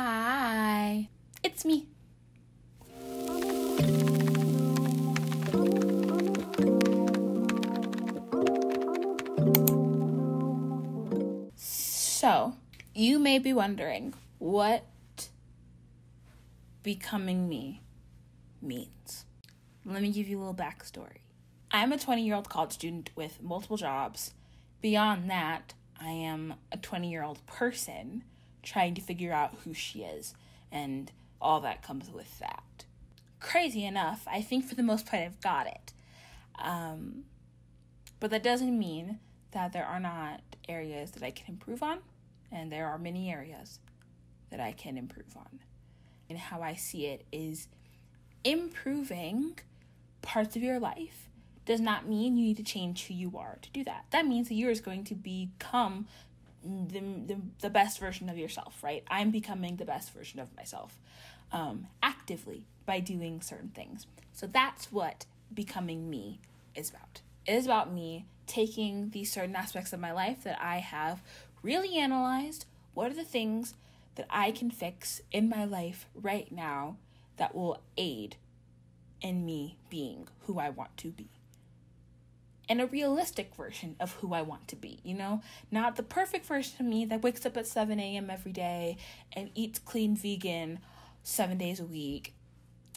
Hi, it's me. So, you may be wondering what becoming me means. Let me give you a little backstory. I'm a 20 year old college student with multiple jobs. Beyond that, I am a 20 year old person trying to figure out who she is and all that comes with that. Crazy enough, I think for the most part I've got it. Um, but that doesn't mean that there are not areas that I can improve on, and there are many areas that I can improve on. And how I see it is improving parts of your life does not mean you need to change who you are to do that. That means that you're going to become the, the, the best version of yourself, right? I'm becoming the best version of myself um, actively by doing certain things. So that's what becoming me is about. It is about me taking these certain aspects of my life that I have really analyzed. What are the things that I can fix in my life right now that will aid in me being who I want to be? And a realistic version of who I want to be, you know? Not the perfect version of me that wakes up at 7 a.m. every day and eats clean vegan seven days a week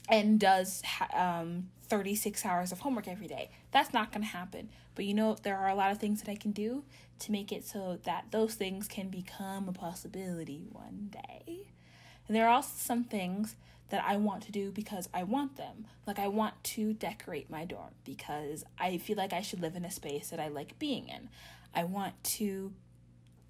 and does um, 36 hours of homework every day. That's not going to happen. But you know, there are a lot of things that I can do to make it so that those things can become a possibility one day. And there are also some things that I want to do because I want them. Like, I want to decorate my dorm because I feel like I should live in a space that I like being in. I want to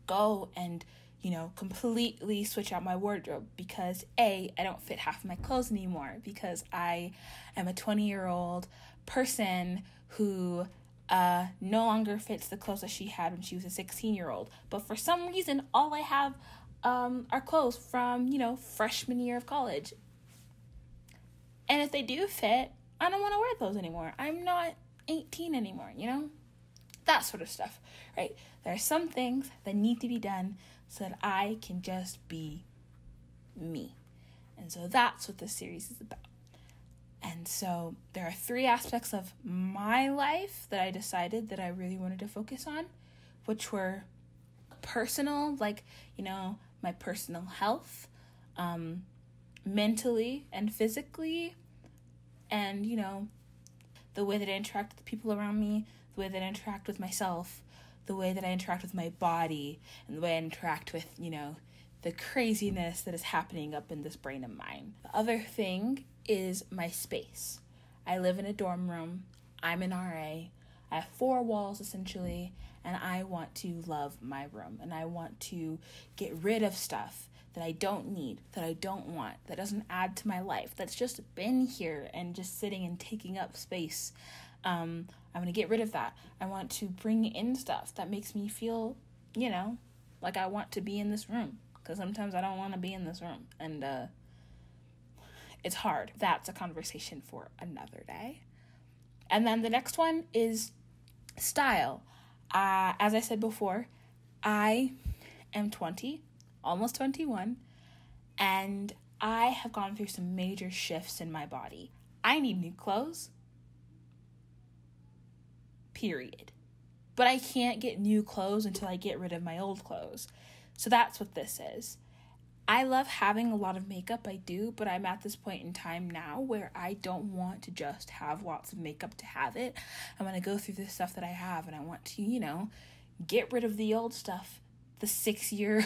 go and, you know, completely switch out my wardrobe because A, I don't fit half my clothes anymore because I am a 20 year old person who uh, no longer fits the clothes that she had when she was a 16 year old. But for some reason, all I have um, are clothes from, you know, freshman year of college. And if they do fit, I don't want to wear those anymore. I'm not 18 anymore, you know? That sort of stuff, right? There are some things that need to be done so that I can just be me. And so that's what this series is about. And so there are three aspects of my life that I decided that I really wanted to focus on, which were personal, like, you know, my personal health, um, mentally and physically, and, you know, the way that I interact with the people around me, the way that I interact with myself, the way that I interact with my body, and the way I interact with, you know, the craziness that is happening up in this brain of mine. The other thing is my space. I live in a dorm room. I'm an RA. I have four walls essentially, and I want to love my room and I want to get rid of stuff that I don't need, that I don't want, that doesn't add to my life, that's just been here and just sitting and taking up space. Um, I'm gonna get rid of that. I want to bring in stuff that makes me feel, you know, like I want to be in this room. Because sometimes I don't want to be in this room. And uh, it's hard. That's a conversation for another day. And then the next one is style. Uh, as I said before, I am 20 almost 21, and I have gone through some major shifts in my body. I need new clothes. Period. But I can't get new clothes until I get rid of my old clothes. So that's what this is. I love having a lot of makeup, I do, but I'm at this point in time now where I don't want to just have lots of makeup to have it. I'm gonna go through the stuff that I have and I want to, you know, get rid of the old stuff, the six year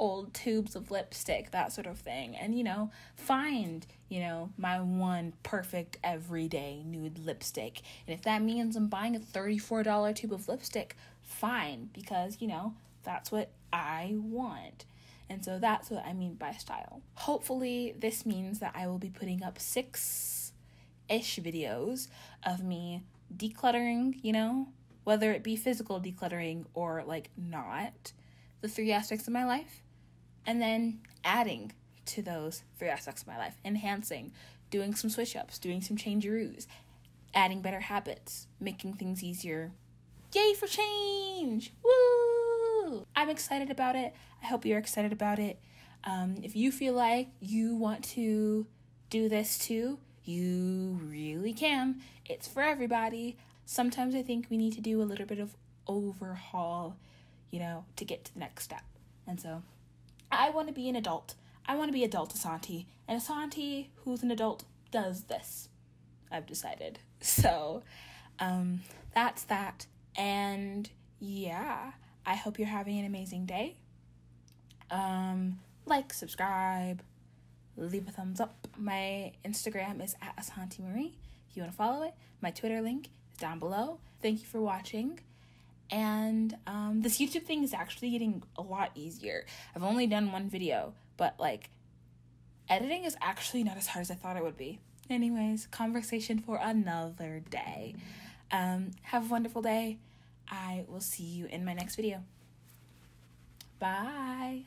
old tubes of lipstick, that sort of thing. And, you know, find, you know, my one perfect everyday nude lipstick. And if that means I'm buying a $34 tube of lipstick, fine, because, you know, that's what I want. And so that's what I mean by style. Hopefully, this means that I will be putting up six ish videos of me decluttering, you know, whether it be physical decluttering or like not, the three aspects of my life and then adding to those three aspects of my life, enhancing, doing some switch ups, doing some changeroos, adding better habits, making things easier. Yay for change! Woo! I'm excited about it. I hope you're excited about it. Um, if you feel like you want to do this too, you really can. It's for everybody. Sometimes I think we need to do a little bit of overhaul, you know, to get to the next step. And so I want to be an adult. I want to be adult Asante. And Asante, who's an adult, does this. I've decided. So um, that's that. And yeah, I hope you're having an amazing day. Um, like, subscribe, leave a thumbs up. My Instagram is at Asante Marie. If you want to follow it, my Twitter link is down below. Thank you for watching. And um, this YouTube thing is actually getting a lot easier. I've only done one video, but like editing is actually not as hard as I thought it would be. Anyways, conversation for another day. Um, have a wonderful day. I will see you in my next video. Bye.